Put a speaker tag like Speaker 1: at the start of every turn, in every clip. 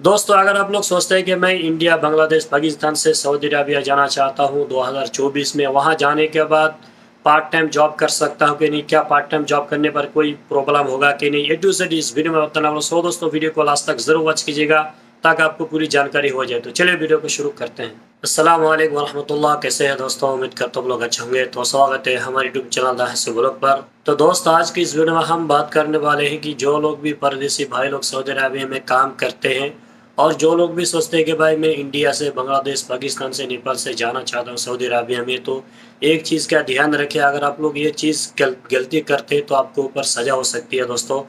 Speaker 1: दोस्तों, अगर आप लोग सोचते हैं कि मैं इंडिया, बांग्लादेश, पाकिस्तान से सऊदी अरबिया जाना चाहता हूँ 2024 में, वहाँ जाने के बाद पार्ट टाइम जॉब कर सकता हूँ कि नहीं? क्या पार्ट टाइम जॉब करने पर कोई प्रॉब्लम होगा कि नहीं? ए टू जेड इस वीडियो में बताने वाला सो दोस्तों वीडियो को लास्ट तक ज़रूर वॉच कीजिएगा ताकि आपको पूरी जानकारी हो जाए। तो चलिए वीडियो को शुरू करते हैं। वालेकुम वरहमतुल्लाह कैसे हैं दोस्तों? उम्मीद करता हूँ लोग अच्छे होंगे। तो स्वागत है हमारे यूट्यूब चैनल दाहस ब्लॉग पर। तो दोस्त, आज की इस वीडियो में हम बात करने वाले हैं कि जो लोग भी परदेसी भाई लोग सऊदी अरबिया में काम करते हैं और जो लोग भी सोचते हैं कि भाई मैं इंडिया से बांग्लादेश पाकिस्तान से नेपाल से जाना चाहता हूँ सऊदी अरबिया में तो एक चीज़ का ध्यान रखें। अगर आप लोग ये चीज़ गल, गलती करते हैं तो आपको ऊपर सजा हो सकती है दोस्तों।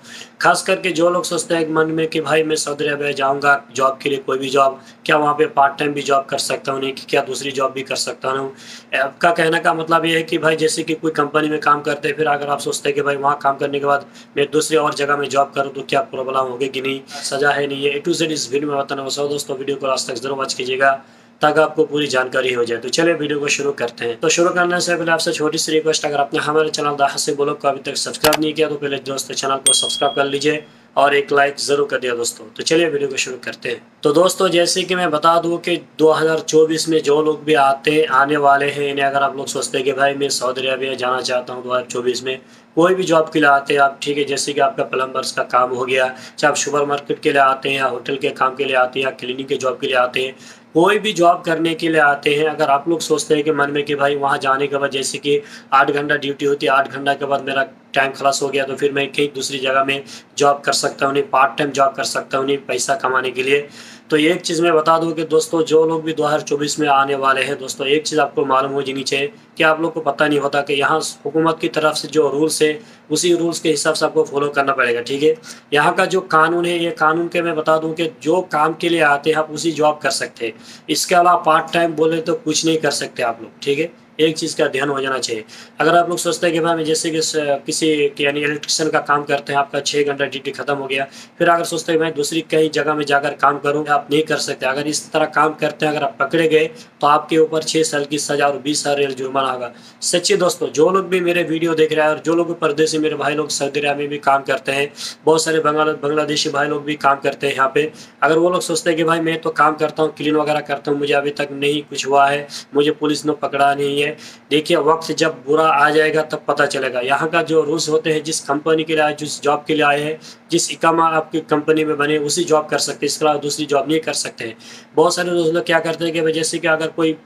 Speaker 1: खास करके जो लोग सोचते हैं मन में कि भाई मैं सऊदी अरबिया जाऊँगा जॉब के लिए कोई भी जॉब क्या वहाँ पे पार्ट टाइम भी जॉब कर सकता हूँ नहीं कि क्या दूसरी जॉब भी कर सकता हूँ? आपका कहने का मतलब ये है कि भाई जैसे कि कोई कंपनी में काम करते फिर अगर आप सोचते हैं कि भाई वहाँ काम करने के बाद मैं दूसरी और जगह में जॉब करूँ तो क्या प्रॉब्लम होगी कि नहीं? सजा है नहीं है ए टू जेड इस वीडियो में बताना दोस्तों, वीडियो को लास्ट तक ज़रूर वॉच कीजिएगा, ताकि आपको पूरी जानकारी हो जाए। तो चलिए वीडियो को शुरू करते हैं। तो शुरू करने से पहले आपसे छोटी सी रिक्वेस्ट अगर आपने हमारे चैनल दाह से बोलो को अभी तक सब्सक्राइब नहीं किया तो पहले दोस्तों चैनल को सब्सक्राइब कर लीजिए और एक लाइक ज़रूर कर दिया दोस्तों। तो चलिए वीडियो को शुरू करते हैं। तो दोस्तों, जैसे कि मैं बता दूँ कि 2024 में जो लोग भी आते, आने वाले हैं, इन्हें अगर आप लोग सोचते हैं कि भाई मैं सऊदी अरबिया जाना चाहता हूँ 2024 में, कोई भी जॉब के लिए आते हैं, आप ठीक है, जैसे कि आपका प्लम्बर्स का काम हो गया, चाहे आप सुपर मार्केट के लिए आते हैं या होटल के काम के लिए आते हैं या क्लिनिक के जॉब के लिए आते हैं, कोई भी जॉब करने के लिए आते हैं, अगर आप लोग सोचते हैं कि मन में कि भाई वहाँ जाने के बाद जैसे कि आठ घंटा ड्यूटी होती है, आठ घंटा के बाद मेरा टाइम खलास हो गया तो फिर मैं कहीं दूसरी जगह में जॉब कर सकता हूँ, नहीं पार्ट टाइम जॉब कर सकता हूँ, नहीं, पैसा कमाने के लिए। तो एक चीज़ मैं बता दूँ कि दोस्तों, जो लोग भी 2024 में आने वाले हैं, दोस्तों, एक चीज़ आपको मालूम हो जानी चाहिए कि आप लोग को पता नहीं होता कि यहाँ हुकूमत की तरफ़ से जो रूल्स है, उसी रूल्स के हिसाब से आपको फॉलो करना पड़ेगा, ठीक है? यहाँ का जो कानून है, ये कानून के मैं बता दूँ कि जो काम के लिए आते हैं, आप उसी जॉब कर सकते हैं। इसके अलावा पार्ट टाइम बोले तो कुछ नहीं कर सकते आप लोग, ठीक है? एक चीज़ का ध्यान हो जाना चाहिए। अगर आप लोग सोचते हैं कि भाई जैसे कि किसी यानी इलेक्ट्रिशियन का काम करते हैं, आपका छः घंटा ड्यूटी खत्म हो गया, फिर अगर सोचते हैं मैं दूसरी कई जगह में जाकर काम करूँ, आप नहीं कर सकते। अगर इस तरह काम करते हैं, अगर आप पकड़े गए तो आपके ऊपर छः साल की सजा और बीस हज़ार जुर्माना होगा। सच्चे दोस्तों, जो लोग भी मेरे वीडियो देख रहे हैं और जो लोग परदेसी मेरे भाई लोग, सऊदी अरब में भी काम करते हैं, बहुत सारे बंगाल, बांग्लादेशी भाई लोग भी काम करते हैं यहाँ पे। अगर वो लोग सोचते हैं कि भाई मैं तो काम करता हूँ क्लीन वगैरह करता हूँ, मुझे अभी तक नहीं कुछ हुआ है, मुझे पुलिस ने पकड़ा नहीं है है। देखिए, वक्त जब बुरा आ जाएगा, तब पता चलेगा। यहाँ का जो रूल्स होते हैं, जिस कंपनी के लिए आए जिस जॉब के लिए आए हैं, जिस इकामा आपकी कंपनी में बने, उसी जॉब कर सकते हैं। इसके अलावा दूसरी जॉब नहीं कर सकते हैं। बहुत सारे लोग क्या करते हैं कि जैसे कि अगर कोई,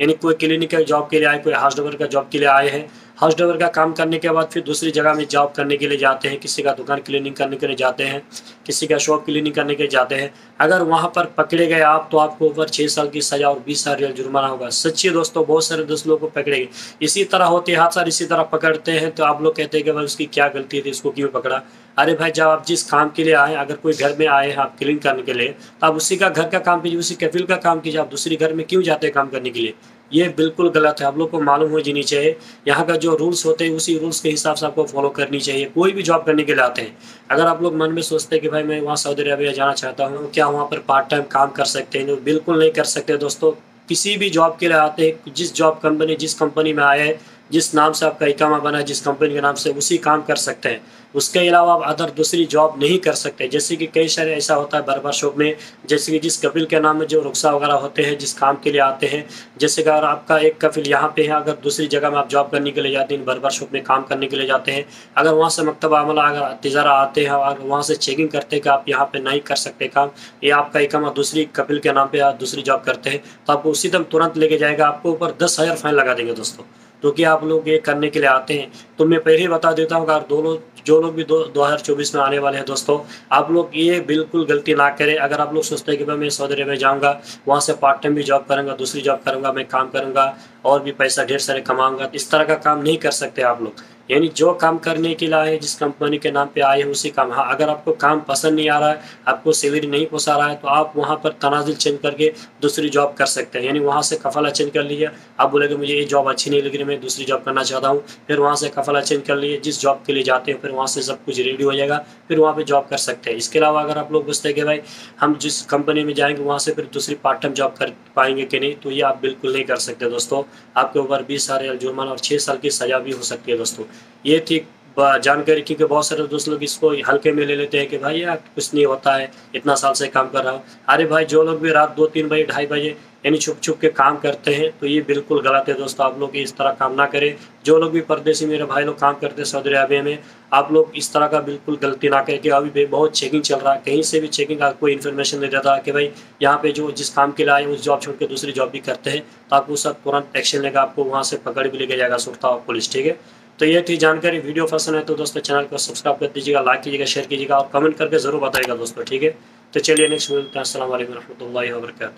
Speaker 1: यानी कोई क्लिनिकल जॉब के लिए आए, कोई हाउस डॉक्टर का जॉब के लिए आए हैं हाउस ड्राइवर का काम करने के बाद फिर दूसरी जगह में जॉब करने के लिए जाते हैं, किसी का दुकान क्लीनिंग करने के लिए जाते हैं, किसी का शॉप क्लीनिंग करने के लिए जाते हैं। अगर वहाँ पर पकड़े गए आप तो आपको ऊपर छः साल की सजा और बीस साल रियल जुर्माना होगा। सच्ची दोस्तों, बहुत सारे दोस्त लोगों को पकड़ेंगे। इसी तरह होते हाथ सार इसी तरह पकड़ते हैं तो आप लोग कहते हैं कि भाई उसकी क्या गलती थी, इसको क्यों पकड़ा? अरे भाई, जब आप जिस काम के लिए आए, अगर कोई घर में आए हैं आप क्लीन करने के लिए तो आप उसी का घर का काम कीजिए, उसी कफिल का काम कीजिए, आप दूसरी घर में क्यों जाते हैं काम करने के लिए? ये बिल्कुल गलत है। आप लोग को मालूम हो जानी चाहिए। यहाँ का जो रूल्स होते हैं, उसी रूल्स के हिसाब से आपको फॉलो करनी चाहिए। कोई भी जॉब करने के लिए आते हैं। अगर आप लोग मन में सोचते हैं कि भाई मैं वहाँ सऊदी अरबिया जाना चाहता हूँ, क्या वहाँ पर पार्ट टाइम काम कर सकते हैं? बिल्कुल नहीं कर सकते। दोस्तों, किसी भी जॉब के लिए आते हैं, जिस जॉब कंपनी जिस कंपनी में आए जिस नाम से आपका इकामा बना, जिस कंपनी के नाम से, उसी काम कर सकते हैं। उसके अलावा आप अदर दूसरी जॉब नहीं कर सकते। जैसे कि कई सारे ऐसा होता है बर्बर शॉप में, जैसे कि जिस कपिल के नाम में जो रुखसा वगैरह होते हैं, जिस काम के लिए आते हैं, जैसे कि अगर आपका एक कपिल यहाँ पे है, अगर दूसरी जगह में आप जॉब करने के लिए जाते हैं, बर्बर शॉप में काम करने के लिए जाते हैं, अगर वहाँ से मकतब अमला, अगर तिजारा आते हैं और वहाँ से चेकिंग करते हैं कि आप यहाँ पर नहीं कर सकते काम, या आपका इकामा दूसरी कपिल के नाम पर दूसरी जॉब करते हैं तो आपको उसी दम तुरंत लेके जाएगा, आपको ऊपर दस हज़ार फाइन लगा देंगे दोस्तों। तो कि आप लोग ये करने के लिए आते हैं। तो मैं पहले ही बता देता हूँ अगर दो लोग जो लोग भी दो दो हज़ार चौबीस में आने वाले हैं दोस्तों, आप लोग ये बिल्कुल गलती ना करें। अगर आप लोग सोचते हैं कि भाई मैं सऊदी अरब में जाऊँगा, वहाँ से पार्ट टाइम भी जॉब करूँगा, दूसरी जॉब करूँगा, मैं काम करूँगा और भी पैसा ढेर सारे कमाऊँगा, इस तरह का काम नहीं कर सकते आप लोग। यानी जो काम करने के लिए आए, जिस कंपनी के नाम पे आए हैं, उसी काम। हाँ अगर आपको काम पसंद नहीं आ रहा है, आपको सैलरी नहीं पोसा रहा है तो आप वहाँ पर तनाजिल चेंज करके दूसरी जॉब कर सकते हैं। यानी वहाँ से कफला चेंज कर लीजिए। आप बोलेगे, मुझे ये जॉब अच्छी नहीं लग रही, मैं दूसरी जॉब करना चाहता हूँ। फिर वहाँ से कफला चेंज कर लिए जिस जॉब के लिए जाते हैं, फिर वहाँ से सब कुछ रेडी हो जाएगा। फिर वहाँ पर जॉब कर सकते हैं। इसके अलावा अगर आप लोग पूछते हैं कि भाई, हम जिस कंपनी में जाएँगे, वहाँ से फिर दूसरी पार्ट टाइम जॉब कर पाएँगे कि नहीं? तो ये आप बिल्कुल नहीं कर सकते दोस्तों। आपके ऊपर बीस साल जुर्माना और छह साल की सजा भी हो सकती है दोस्तों। ये थी जानकारी क्योंकि बहुत सारे दोस्त लोग इसको हल्के में ले लेते हैं कि भाई, यार, कुछ नहीं होता है, इतना साल से काम कर रहा हूँ। अरे भाई, जो लोग भी रात दो, तीन बजे, ढाई बजे यानी छुप छुप के काम करते हैं तो ये बिल्कुल गलत है दोस्तों। आप लोग इस तरह काम ना करें। जो लोग भी परदेसी मेरे भाई लोग काम करते हैं सऊदी अरबिया में, आप लोग इस तरह का बिल्कुल गलती ना करें कि अभी भी बहुत चेकिंग चल रहा है। कहीं से भी चेकिंग का कोई इन्फॉर्मेशन नहीं देता कि भाई यहाँ पे जो जिस काम के लिए आए, उस जॉब छोड़ के दूसरी जॉब भी करते हैं तो आपको सब तुरंत एक्शन लेगा, आपको वहाँ से पकड़ भी लेके जाएगा सुरता पुलिस, ठीक है? तो ये थी जानकारी। वीडियो पसंद है तो दोस्तों चैनल को सब्सक्राइब कर दीजिएगा लाइक कीजिएगा शेयर कीजिएगा और कमेंट करके ज़रूर बताइएगा दोस्तों, ठीक है? तो चलिए नेक्स्ट मिलते हैं। असल वरहमल वर्क